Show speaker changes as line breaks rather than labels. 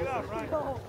Yeah!